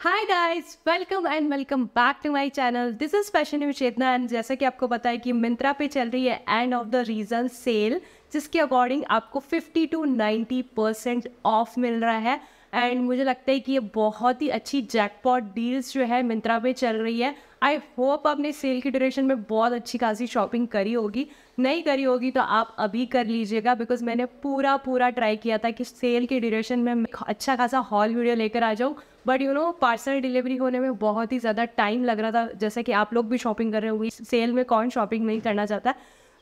Hi guys welcome and welcome back to my channel this is fashion you Chetna and जैसा कि आपको पता है कि मिंत्रा पे चल रही है end of the season sale जिसके अकॉर्डिंग आपको 50 टू 90 परसेंट ऑफ़ मिल रहा है। एंड मुझे लगता है कि ये बहुत ही अच्छी जैकपॉट डील्स जो है मिंत्रा पे चल रही है। आई होप आपने सेल की ड्यूरेशन में बहुत अच्छी खासी शॉपिंग करी होगी। नहीं करी होगी तो आप अभी कर लीजिएगा बिकॉज़ मैंने पूरा पूरा ट्राई किया था कि सेल की ड्यूरेशन में अच्छा खासा हॉल वीडियो लेकर आ जाऊँ। But you know parcel delivery होने में बहुत ही ज़्यादा टाइम लग रहा था। जैसे कि आप लोग भी शॉपिंग कर रहे होंगे सेल में कौन शॉपिंग नहीं करना चाहता।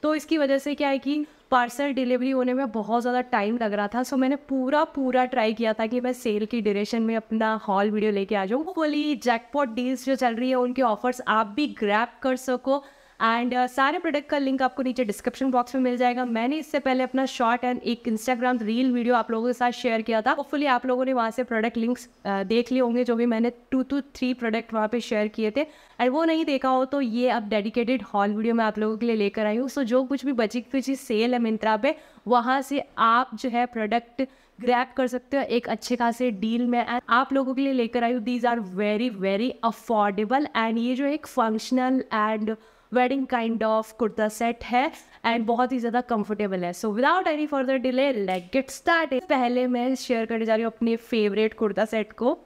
तो इसकी वजह से क्या है कि पार्सल डिलीवरी होने में बहुत ज़्यादा टाइम लग रहा था सो मैंने पूरा पूरा ट्राई किया था कि मैं सेल की ड्यूरेशन में अपना हॉल वीडियो लेके आ जाऊँ। फुली जैकपॉट डील्स जो चल रही है, उनके ऑफर्स आप भी ग्रैप कर सको। एंड uh, सारे प्रोडक्ट का लिंक आपको नीचे डिस्क्रिप्शन बॉक्स में मिल जाएगा। मैंने इससे पहले अपना शॉर्ट एंड एक इंस्टाग्राम रील वीडियो आप लोगों के साथ शेयर किया था। होपफुली आप लोगों ने वहाँ से प्रोडक्ट लिंक्स uh, देख लिए होंगे जो भी मैंने टू टू थ्री प्रोडक्ट वहाँ पे शेयर किए थे। एंड वो नहीं देखा हो तो ये अब डेडिकेटेड हॉल वीडियो मैं आप लोगों के लिए लेकर आई हूँ। सो जो कुछ भी बची कुछ सेल है मिंत्रा पे वहाँ से आप जो है प्रोडक्ट ग्रैप कर सकते हो एक अच्छे खासे डील में। एंड आप लोगों के लिए लेकर आई हूँ। These are very very affordable and ये जो एक functional and wedding kind of kurta set है एंड बहुत ही ज़्यादा कंफर्टेबल है so without any further delay let get start पहले मैं शेयर करने जा रही हूँ अपने फेवरेट कुर्ता सेट को,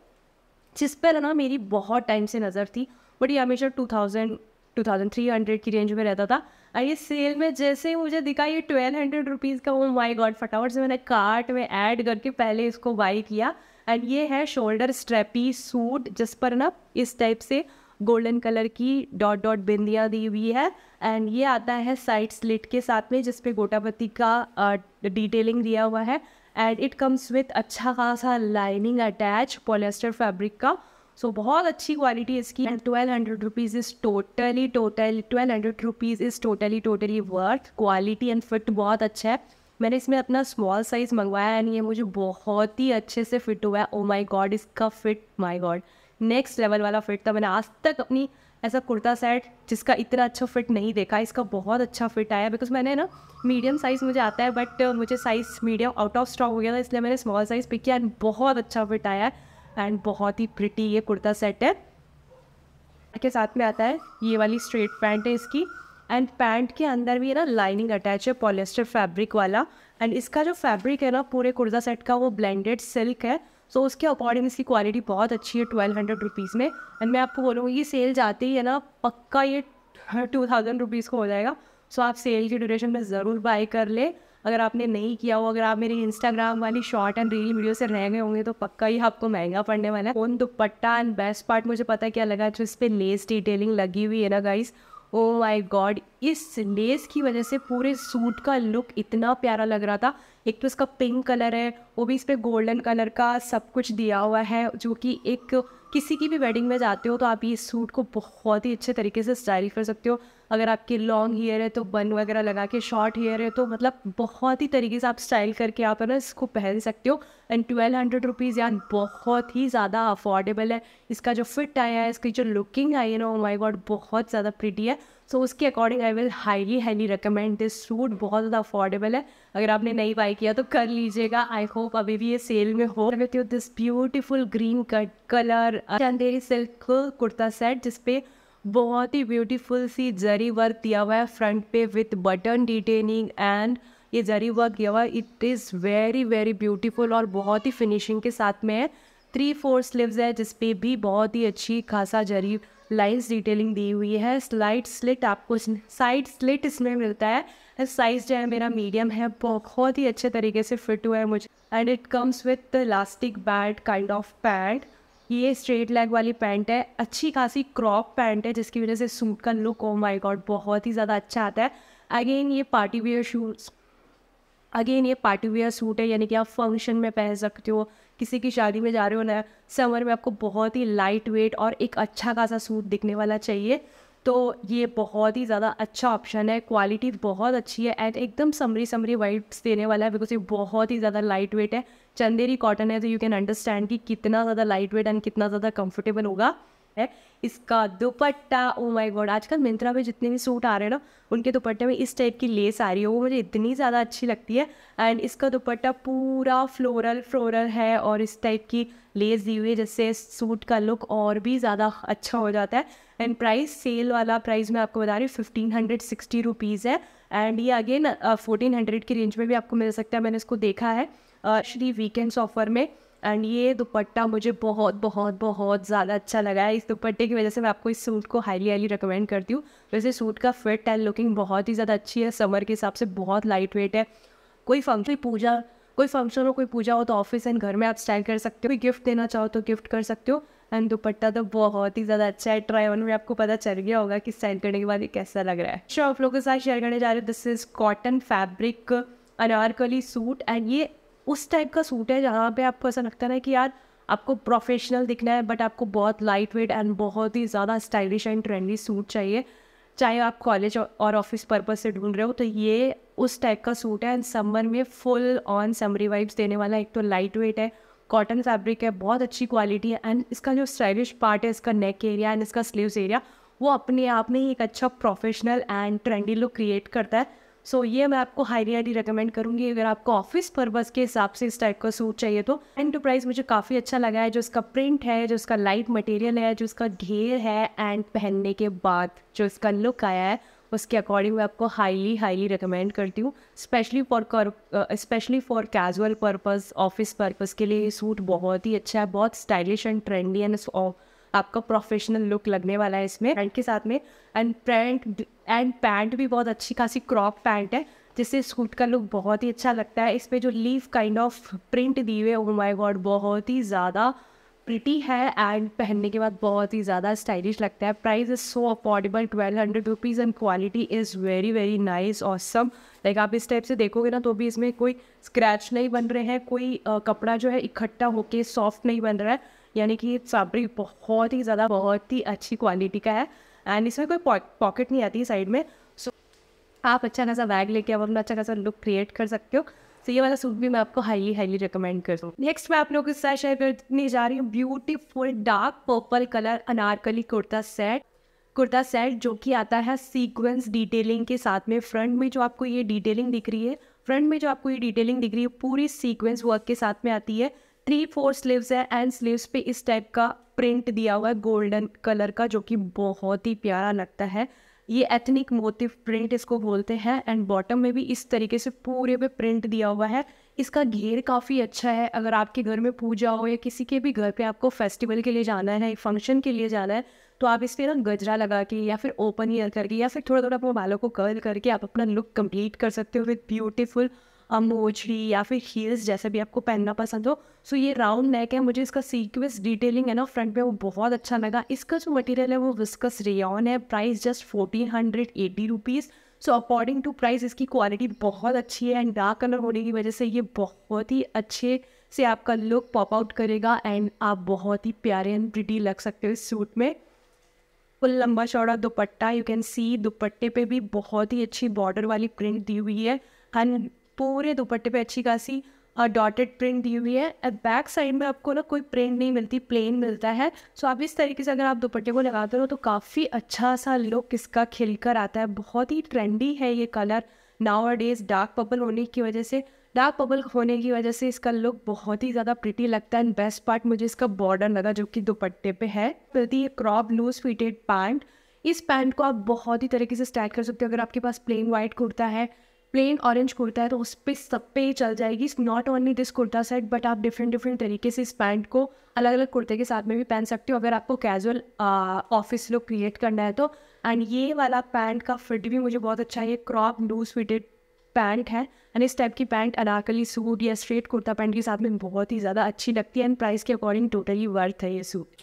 जिस पर ना मेरी बहुत टाइम से नज़र थी बट ये हमेशा two thousand two thousand three hundred की रेंज में रहता था। और ये सेल में जैसे ही मुझे दिखा ये ट्वेल्व हंड्रेड रुपीज़ का वो माई गॉड फटाफट से मैंने कार्ट में ऐड करके पहले इसको बाई किया। एंड ये है शोल्डर स्ट्रेपी सूट जिस पर ना इस टाइप से गोल्डन कलर की डॉट डॉट बिंदियाँ दी हुई है। एंड ये आता है साइड स्लिट के साथ में जिसपे गोटापति का डिटेलिंग दिया हुआ है। एंड इट कम्स विथ अच्छा खासा लाइनिंग अटैच पोलिस्टर फैब्रिक का। सो so, बहुत अच्छी क्वालिटी इसकी। And twelve hundred rupees is totally total twelve hundred rupees is totally totally worth quality and fit बहुत अच्छा है। मैंने इसमें अपना स्मॉल साइज़ मंगवाया एंड ये मुझे बहुत ही अच्छे से फिट हुआ है। ओ माई गॉड इसका fit my god next level वाला फिट था। मैंने आज तक अपनी ऐसा कुर्ता सेट जिसका इतना अच्छा फिट नहीं देखा, इसका बहुत अच्छा फिट आया। बिकॉज़ मैंने ना मीडियम साइज़ मुझे आता है बट मुझे size medium out of stock हो गया था, इसलिए मैंने स्मॉल साइज़ पिक किया एंड बहुत अच्छा फिट आया एंड बहुत ही प्रिटी ये कुर्ता सेट है। के साथ में आता है, ये वाली स्ट्रेट पैंट है इसकी। एंड पैंट के अंदर भी है ना लाइनिंग अटैच है पॉलिस्टर फैब्रिक वाला। एंड इसका जो फैब्रिक है ना पूरे कुर्ता सेट का वो ब्लेंडेड सिल्क है। सो so, उसके अकॉर्डिंग इसकी क्वालिटी बहुत अच्छी है ट्वेल्व हंड्रेड रुपीज़ में। एंड मैं आपको बोलूँगी ये सेल जाती ही है ना पक्का ये टू थाउज़ेंड रुपीज़ को हो जाएगा। सो so, आप सेल की ड्यूरेशन में ज़रूर बाई कर ले। अगर आपने नहीं किया हो अगर आप मेरी इंस्टाग्राम वाली शॉर्ट एंड रील वीडियो से रह गए होंगे तो पक्का ही आपको महँगा पड़ने वाला है। फ़ोन दुपट्टा एंड बेस्ट पार्ट मुझे पता है क्या लगा जो इस पर लेस डिटेलिंग लगी हुई है ना गाइस ओ माय गॉड इस लेस की वजह से पूरे सूट का लुक इतना प्यारा लग रहा था। एक तो इसका पिंक कलर है, वो भी इस पर गोल्डन कलर का सब कुछ दिया हुआ है, जो कि एक किसी की भी वेडिंग में जाते हो तो आप ये सूट को बहुत ही अच्छे तरीके से स्टाइल कर सकते हो। अगर आपके लॉन्ग हेयर है तो बन वगैरह लगा के शॉर्ट हेयर है तो मतलब बहुत ही तरीके से आप स्टाइल करके आप है ना इसको पहन सकते हो। एंड ट्वेल्व हंड्रेड रुपीज़ यार बहुत ही ज़्यादा अफोर्डेबल है। इसका जो फिट आया है इसकी जो लुकिंग आई है ना माई गॉड बहुत ज़्यादा प्रिटी है। सो so, उसके according I will highly highly recommend this suit बहुत ज़्यादा अफोर्डेबल है। अगर आपने नहीं बाई किया तो कर लीजिएगा। आई होप अभी भी ये सेल में हो। With you this beautiful green cut colour Chanderi silk kurta set जिसपे बहुत ही ब्यूटीफुल सी जरी वर्क दिया हुआ है फ्रंट पे विथ बटन डिटेनिंग एंड ये जरी वर्क दिया हुआ है। It is very very beautiful और बहुत ही फिनिशिंग के साथ में है। थ्री फोर स्लीव्स है जिसपे भी बहुत ही अच्छी खासा जरी लाइन्स डिटेलिंग दी हुई है। स्लाइड स्लिट आपको साइड स्लिट इसमें मिलता है। साइज़ जो है मेरा मीडियम है। बहुत ही अच्छे तरीके से फिट हुआ है मुझे। And it comes with elastic belt kind of pant ये स्ट्रेट लेग वाली पैंट है। अच्छी खासी क्रॉप पैंट है, जिसकी वजह से सूट का लुक ओ माय गॉड बहुत ही ज़्यादा अच्छा आता है। अगेन ये पार्टी वेयर शूज़ अगेन ये पार्टी वेयर सूट है, यानी कि आप फ़ंक्शन में पहन सकते हो, किसी की शादी में जा रहे हो ना समर में आपको बहुत ही लाइट वेट और एक अच्छा खासा सूट दिखने वाला चाहिए। तो ये बहुत ही ज़्यादा अच्छा ऑप्शन है। क्वालिटी बहुत अच्छी है एंड एकदम समरी समरी वाइब्स देने वाला है बिकॉज़ ये बहुत ही ज़्यादा लाइट वेट है। चंदेरी कॉटन है तो यू कैन अंडरस्टैंड कि कितना ज़्यादा लाइट वेट एंड कितना ज़्यादा कंफर्टेबल होगा, है? इसका दुपट्टा ओ माय गॉड आजकल मिंत्रा में जितने भी सूट आ रहे हैं ना, उनके दुपट्टे में इस टाइप की लेस आ रही है, वो मुझे इतनी ज़्यादा अच्छी लगती है। एंड इसका दुपट्टा पूरा फ्लोरल फ्लोरल है और इस टाइप की लेस दी हुई है, जिससे सूट का लुक और भी ज़्यादा अच्छा हो जाता है। एंड प्राइस सेल वाला प्राइस मैं आपको बता रही हूँ फिफ्टीन हंड्रेड सिक्सटी रुपीज़ है। एंड ये अगेन फोर्टीन हंड्रेड की रेंज में भी आपको मिल सकता है, मैंने इसको देखा है। श्री वीकेंड्स ऑफ़र में। एंड ये दुपट्टा मुझे बहुत बहुत बहुत ज़्यादा अच्छा लगा है। इस दुपट्टे की वजह से मैं आपको इस सूट को हाईली हाईली रिकमेंड करती हूँ। वैसे सूट का फिट एंड लुकिंग बहुत ही ज़्यादा अच्छी है। समर के हिसाब से बहुत लाइट वेट है। कोई फ़ंक्शन पूजा, कोई फ़ंक्शन हो, कोई पूजा हो तो ऑफ़िस एंड घर में आप स्टैंड कर सकते हो। कोई गिफ्ट देना चाहो तो गिफ्ट कर सकते हो। एंड दुपट्टा तो बहुत ही ज़्यादा अच्छा है। ट्राई ऑन में आपको पता चल गया होगा कि स्टैंड करने के बाद ये कैसा लग रहा है। शो आप लोगों के साथ शेयर करने जा रहे हो। This is cotton fabric Anarkali suit and ये उस टाइप का सूट है जहाँ पे आपको ऐसा लगता है कि यार, आपको प्रोफेशनल दिखना है बट आपको बहुत लाइट वेट एंड बहुत ही ज़्यादा स्टाइलिश एंड ट्रेंडी सूट चाहिए। चाहे आप कॉलेज और ऑफ़िस पर्पज से ढूंढ रहे हो तो ये उस टाइप का सूट है एंड समर में फुल ऑन समरी वाइब्स देने वाला एक तो लाइट वेट है कॉटन फैब्रिक है, बहुत अच्छी क्वालिटी है एंड इसका जो स्टाइलिश पार्ट है, इसका नेक एरिया एंड इसका स्लीव्स एरिया वो अपने आप में ही एक अच्छा professional and trendy look create करता है। सो so, ये मैं आपको हाईली हाईली रिकमेंड करूँगी। अगर आपको ऑफ़िस पर्पज़ के हिसाब से इस टाइप का सूट चाहिए तो एंड प्राइस मुझे काफ़ी अच्छा लगा है जो इसका प्रिंट है जो इसका लाइट मटेरियल है जो इसका घेर है एंड पहनने के बाद जो इसका लुक आया है उसके अकॉर्डिंग मैं आपको हाईली हाईली रिकमेंड करती हूँ। Specially for specially for casual purpose office purpose के लिए ये सूट बहुत ही अच्छा है बहुत स्टाइलिश एंड ट्रेंडी एंड आपका प्रोफेशनल लुक लगने वाला है इसमें। पैंट के साथ में एंड पैंट एंड पैंट भी बहुत अच्छी खासी क्रॉप पैंट है जिससे सूट का लुक बहुत ही अच्छा लगता है। इस पर जो लीव काइंड ऑफ़ प्रिंट दी हुए ओ माई गॉड बहुत ही ज़्यादा प्रिटी है एंड पहनने के बाद बहुत ही ज़्यादा स्टाइलिश लगता है। Price is so affordable twelve hundred rupees and quality is very very nice और सम लाइक आप इस टाइप से देखोगे ना तो भी इसमें कोई स्क्रैच नहीं बन रहे हैं कोई कपड़ा जो है इकट्ठा होके सॉफ्ट नहीं बन रहा है। यानी कि फैब्रिक बहुत ही ज़्यादा बहुत ही अच्छी क्वालिटी का है एंड इसमें कोई पॉकेट नहीं आती साइड में। सो so, आप अच्छा खासा बैग लेके आप अपना अच्छा खासा लुक क्रिएट कर सकते हो। तो ये वाला सूट भी मैं आपको हाईली हाईली रिकमेंड कर दूँ नेक्स्ट मैं आप लोगों के साथ शेयर करने जा रही हूँ beautiful dark purple colour Anarkali kurta set kurta set जो कि आता है सीक्वेंस डिटेलिंग के साथ में। फ्रंट में जो आपको ये डिटेलिंग दिख रही है फ्रंट में जो आपको ये डिटेलिंग दिख रही है पूरी सीक्वेंस वर्क के साथ में आती है। थ्री फोर स्लीव्स है एंड स्लीव्स पे इस टाइप का प्रिंट दिया हुआ है गोल्डन कलर का, जो कि बहुत ही प्यारा लगता है। ये एथनिक मोटिव प्रिंट इसको बोलते हैं एंड बॉटम में भी इस तरीके से पूरे पे प्रिंट दिया हुआ है। इसका घेर काफ़ी अच्छा है। अगर आपके घर में पूजा हो या किसी के भी घर पे आपको फेस्टिवल के लिए जाना है फ़ंक्शन के लिए जाना है तो आप इस पर ना गजरा लगा के या फिर ओपन ईयर करके या फिर थोड़ा थोड़ा अपने बालों को कर्ल करके आप अपना लुक कंप्लीट कर सकते हो विद ब्यूटीफुल मोचड़ी या फिर हील्स जैसे भी आपको पहनना पसंद हो। सो ये राउंड नेक है मुझे इसका सीक्वेंस डिटेलिंग है ना फ्रंट में वो बहुत अच्छा लगा। इसका जो मटेरियल है वो विस्कस रेन है price just fourteen hundred eighty rupees so according to price इसकी क्वालिटी बहुत अच्छी है एंड डार्क कलर होने की वजह से ये बहुत ही अच्छे से आपका लुक पॉप आउट करेगा एंड आप बहुत ही प्यारे एंड प्रिटी लग सकते हो इस सूट में। फुल लंबा चौड़ा दुपट्टा यू कैन सी दुपट्टे पे भी बहुत ही अच्छी बॉर्डर वाली प्रिंट दी हुई है। एंड पूरे दुपट्टे पे अच्छी खासी डॉटेड प्रिंट दी हुई है। बैक साइड में आपको ना कोई प्रिंट नहीं मिलती प्लेन मिलता है। सो आप इस तरीके से अगर आप दुपट्टे को लगाते हो तो काफ़ी अच्छा सा लुक इसका खिल कर आता है। बहुत ही ट्रेंडी है ये colour nowadays dark purple होने की वजह से डार्क पर्पल होने की वजह से इसका लुक बहुत ही ज़्यादा प्रिटी लगता है। एंड बेस्ट पार्ट मुझे इसका बॉर्डर लगा जो कि दुपट्टे पे है। मिलती है क्रॉप लूज फिटेड पैंट इस पैंट को आप बहुत ही तरीके से स्टाइल कर सकते हो। अगर आपके पास प्लेन वाइट कुर्ता है प्लेन ऑरेंज कुर्ता है तो उस पर सब पे ही चल जाएगी not only this kurta set but आप डिफरेंट डिफरेंट तरीके से इस पैंट को अलग अलग कुर्ते के साथ में भी पहन सकते हो अगर आपको कैजुअल ऑफ़िस लुक क्रिएट करना है तो एंड ये वाला पैंट का फिट भी मुझे बहुत अच्छा है ये क्रॉप लूज फिटेड पैंट है एंड इस टाइप की पैंट अनाकली सूट या स्ट्रेट कुर्ता पैंट के साथ में बहुत ही ज़्यादा अच्छी लगती है एंड प्राइस के अकॉर्डिंग टोटली वर्थ है ये सूट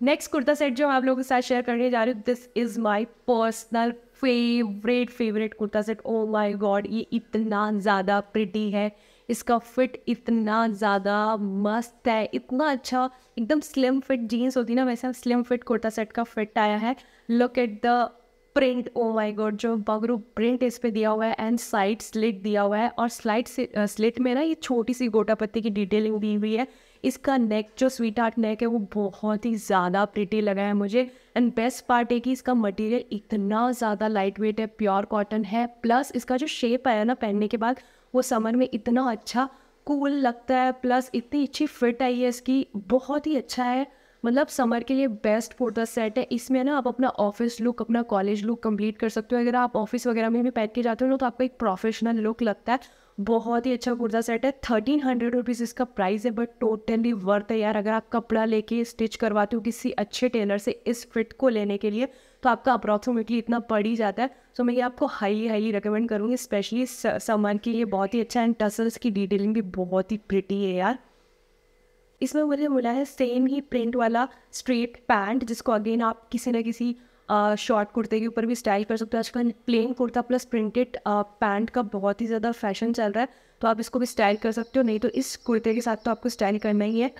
नेक्स्ट कुर्ता सेट जो आप लोगों के साथ शेयर करने जा रही हूँ this is my personal favourite favourite kurta set oh my god ये इतना ज़्यादा प्रिटी है। इसका फिट इतना ज़्यादा मस्त है। इतना अच्छा एकदम स्लिम फिट जीन्स होती ना, वैसे स्लिम फिट कुर्ता सेट का फिट आया है। Look at the print oh my god जो बगरू प्रिंट इस पे दिया हुआ है एंड साइड स्लिट दिया हुआ है। और स्लाइड स्लिट में ना ये छोटी सी गोटा पत्ती की डिटेलिंग दी हुई है। इसका नेक जो स्वीट आर्ट नेक है, वो बहुत ही ज़्यादा प्रिटी लगा है मुझे। एंड बेस्ट पार्ट है कि इसका मटेरियल इतना ज़्यादा लाइट वेट है प्योर कॉटन है। प्लस इसका जो शेप आया ना पहनने के बाद, वो समर में इतना अच्छा कूल लगता है। प्लस इतनी अच्छी फिट आई है इसकी, बहुत ही अच्छा है। मतलब समर के लिए बेस्ट कुर्ता सेट है। इसमें ना आप अपना ऑफ़िस लुक अपना कॉलेज लुक कंप्लीट कर सकते हो। अगर आप ऑफ़िस वगैरह में भी पहन के जाते हो ना तो आपको एक प्रोफेशनल लुक लगता है। बहुत ही अच्छा कुर्ता सेट है। थर्टीन हंड्रेड रुपीज़ इसका प्राइस है बट टोटली वर्थ है यार। अगर आप कपड़ा लेके स्टिच करवाते हो किसी अच्छे टेलर से इस फिट को लेने के लिए तो आपका अप्रॉक्सीमेटली इतना पड़ ही जाता है। सो मैं ये आपको हाईली हाईली रिकमेंड करूँगी स्पेशली समर के लिए बहुत ही अच्छा एंड टसल्स की डिटेलिंग भी बहुत ही प्रिटी है यार। इसमें मुझे मिला है सेम ही प्रिंट वाला स्ट्रेट पैंट जिसको अगेन आप किसी न किसी शॉर्ट कुर्ते के ऊपर भी स्टाइल कर सकते हो। आजकल plain kurta plus printed pant का बहुत ही ज़्यादा फ़ैशन चल रहा है तो आप इसको भी स्टाइल कर सकते हो। नहीं तो इस कुर्ते के साथ तो आपको स्टाइल करना ही है।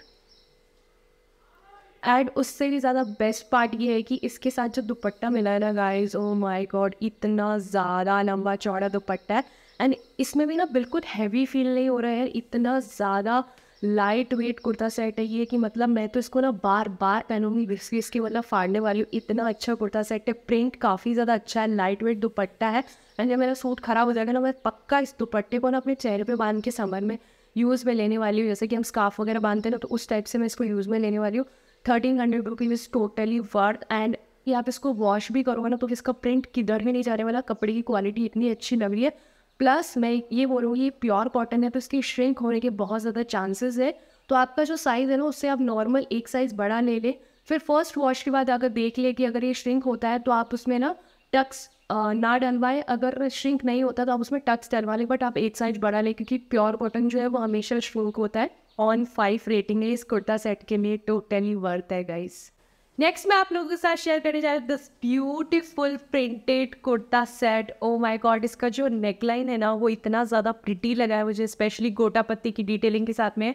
एंड उससे भी ज़्यादा बेस्ट पार्ट ये है कि इसके साथ जो दुपट्टा मिला है ना गाइज़ ओ माय गॉड इतना ज़्यादा लंबा चौड़ा दुपट्टा है। एंड इसमें भी ना बिल्कुल हैवी फील नहीं हो रहा है इतना ज़्यादा लाइट वेट कुर्ता सेट है ये कि मतलब मैं तो इसको ना बार बार पहनूँगी इसकी इसकी मतलब फाड़ने वाली हूँ। इतना अच्छा कुर्ता सेट है। प्रिंट काफ़ी ज़्यादा अच्छा है। लाइट वेट दुपट्टा है। एंड जब मेरा सूट ख़राब हो जाएगा ना, मैं पक्का इस दुपट्टे को ना अपने चेहरे पर बाँध के समर में यूज़ में लेने वाली हूँ। जैसे कि हम स्काफ वगैरह बांधते हैं ना तो उस टाइप से मैं इसको यूज़ में लेने वाली हूँ। Thirteen hundred rupees is totally worth and ये आप इसको वॉश भी करोगे ना तो इसका प्रिंट किधर भी नहीं जाने वाला। कपड़े की क्वालिटी इतनी अच्छी लग रही है। प्लस मैं ये बोलूँगी ये प्योर कॉटन है तो इसकी श्रिंक होने के बहुत ज़्यादा चांसेस है। तो आपका जो साइज़ है ना, उससे आप नॉर्मल एक साइज़ बड़ा ले लें। फिर फ़र्स्ट वॉश के बाद अगर देख ले कि अगर ये श्रिंक होता है तो आप उसमें ना टक्स ना डलवाएँ। अगर श्रिंक नहीं होता तो आप उसमें टक्स डलवा लें बट आप एक साइज़ बड़ा लें, क्योंकि प्योर कॉटन जो है, वो हमेशा श्रिंक होता है। ऑन फाइव रेटिंग है, इस कुर्ता सेट के लिए टोटली वर्थ है गाइस नेक्स्ट मैं आप लोगों के साथ शेयर करने जा रही हूँ this beautiful printed kurta set oh my god इसका जो नेकलाइन है ना, वो इतना ज़्यादा प्रिटी लगा है मुझे स्पेशली गोटा पत्ती की डिटेलिंग के साथ में।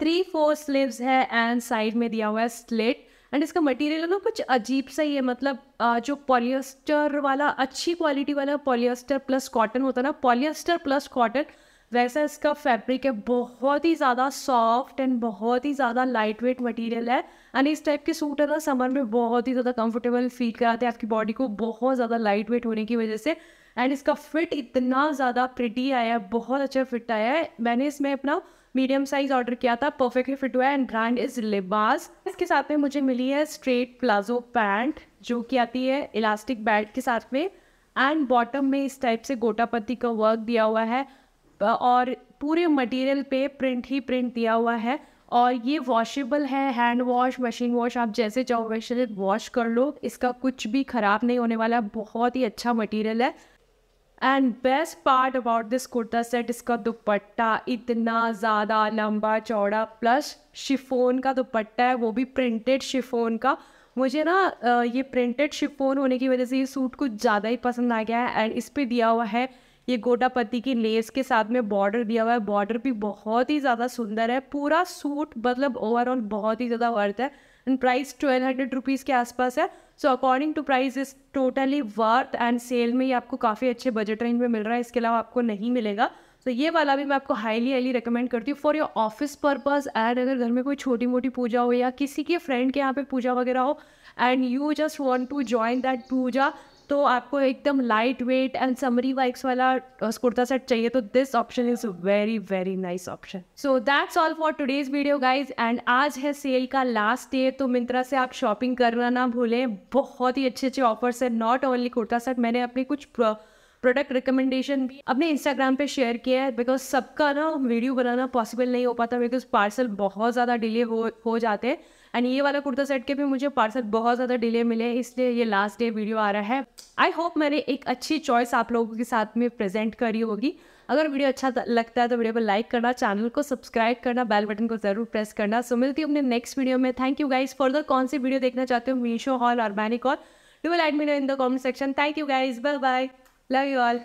थ्री फोर स्लीव्स है एंड साइड में दिया हुआ है स्लेट एंड इसका मटेरियल ना, कुछ अजीब सा ही है मतलब जो पॉलिएस्टर वाला, अच्छी क्वालिटी वाला पॉलिएस्टर प्लस कॉटन होता है ना पॉलिएस्टर प्लस कॉटन वैसा इसका फैब्रिक है, बहुत ही ज़्यादा सॉफ्ट एंड बहुत ही ज़्यादा लाइट वेट मटीरियल है। एंड इस टाइप के सूट है ना समर में बहुत ही ज़्यादा कंफर्टेबल फील कराते हैं आपकी बॉडी को, बहुत ज़्यादा लाइट वेट होने की वजह से। एंड इसका फिट इतना ज़्यादा प्रिटी आया है, बहुत अच्छा फिट आया है। मैंने इसमें अपना मीडियम साइज़ ऑर्डर किया था परफेक्टली फिट हुआ है। एंड ब्रांड इज़ लिबास इसके साथ में मुझे मिली है स्ट्रेट प्लाजो पैंट जो कि आती है इलास्टिक बैट के साथ में। एंड बॉटम में इस टाइप से गोटा पत्ती का वर्क दिया हुआ है। और पूरे मटेरियल पे प्रिंट ही प्रिंट दिया हुआ है और ये वॉशेबल है हैंड वॉश मशीन वॉश आप जैसे चाहो वैसे वॉश कर लो। इसका कुछ भी ख़राब नहीं होने वाला, बहुत ही अच्छा मटेरियल है। And best part about this kurta set इसका दुपट्टा इतना ज़्यादा लंबा, चौड़ा प्लस शिफोन का दुपट्टा है, वो भी प्रिंटेड शिफोन का। मुझे ना ये प्रिंटेड शिफोन होने की वजह से ये सूट कुछ ज़्यादा ही पसंद आ गया है। एंड इस पर दिया हुआ है ये गोटा पत्ती की लेस के साथ में बॉर्डर दिया हुआ है। बॉर्डर भी बहुत ही ज़्यादा सुंदर है। पूरा सूट मतलब ओवरऑल बहुत ही ज़्यादा वर्थ है। And price twelve hundred rupees के आसपास है। So according to price is totally worth and sale में ये आपको काफ़ी अच्छे बजट रेंज में मिल रहा है। इसके अलावा आपको नहीं मिलेगा। तो ये वाला भी मैं आपको हाईली हाईली रिकमेंड करती हूँ। For your office purpose and अगर घर में कोई छोटी मोटी पूजा हो या किसी के फ्रेंड के यहाँ पे पूजा वगैरह हो and you just want to join that puja तो आपको एकदम light weight and summery vibes वाला कुर्ता सेट चाहिए तो this option is very very nice option so that's all for today's video guys and आज है सेल का लास्ट डे तो मिंत्रा से आप शॉपिंग करना ना भूलें। बहुत ही अच्छे अच्छे ऑफर्स है। नॉट ओनली कुर्ता सेट मैंने अपने कुछ प्रोडक्ट रिकमेंडेशन भी अपने इंस्टाग्राम पे शेयर किया है। बिकॉज़ सबका ना वीडियो बनाना पॉसिबल नहीं हो पाता बिकॉज़ पार्सल बहुत ज़्यादा डिले हो हो जाते हैं। एंड ये वाला कुर्ता सेट के भी मुझे पार्सल बहुत ज़्यादा डिले मिले, इसलिए ये लास्ट डे वीडियो आ रहा है। आई होप मैंने एक अच्छी चॉइस आप लोगों के साथ में प्रेजेंट करी होगी। अगर वीडियो अच्छा लगता है तो वीडियो को लाइक करना चैनल को सब्सक्राइब करना बेल बटन को ज़रूर प्रेस करना। सो मिलती हूँ अपने नेक्स्ट वीडियो में। थैंक यू गाइज़ फर्दर कौन सी वीडियो देखना चाहते हो? मीशो हॉल और do write media in the comment section thank you guys bye bye love you all